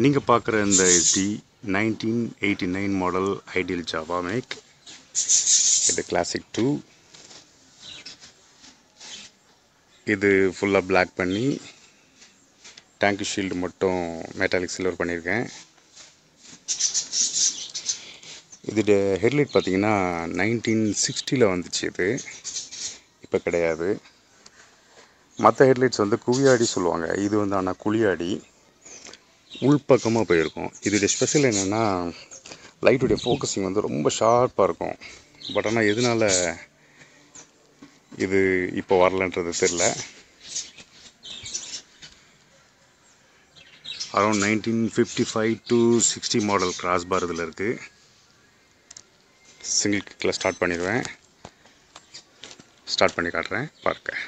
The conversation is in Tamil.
நீங்கள் பார்க்குற இந்த SD nineteen eighty nine model ideal Jawa make இது கிளாசிக் டூ இது ஃபுல்லாக பிளாக் பண்ணி டேங்க் ஷீல்டு மட்டும் மெட்டாலிக் சில்வர் பண்ணியிருக்கேன். இது ஹெட்லைட் பார்த்தீங்கன்னா நைன்டீன் சிக்ஸ்டியில் வந்துச்சு இது. இப்போ கிடையாது. மற்ற ஹெட்லைட்ஸ் வந்து குவியாடி சொல்லுவாங்க. இது வந்து ஆனால் குழியாடி. உள்பக்கமாக போயிருக்கும். இதோடைய ஸ்பெஷல் என்னென்னா லைட்டுடைய ஃபோக்கஸிங் வந்து ரொம்ப ஷார்ப்பாக இருக்கும். பட் ஆனால் எதனால் இது இப்போ வரலன்றது தெரில around nineteen fifty five to sixty model cross bar இதில் இருக்குது சிங்கிள் கிக்கில் ஸ்டார்ட் பண்ணிடுவேன் ஸ்டார்ட் பண்ணி காட்டுறேன். பார்க்க